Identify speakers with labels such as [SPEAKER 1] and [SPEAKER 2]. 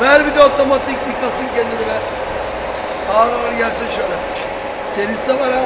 [SPEAKER 1] Ver bir de otomatik yıkasın kendini be. Ağır ağır gelsin şöyle.
[SPEAKER 2] Serisi var ha.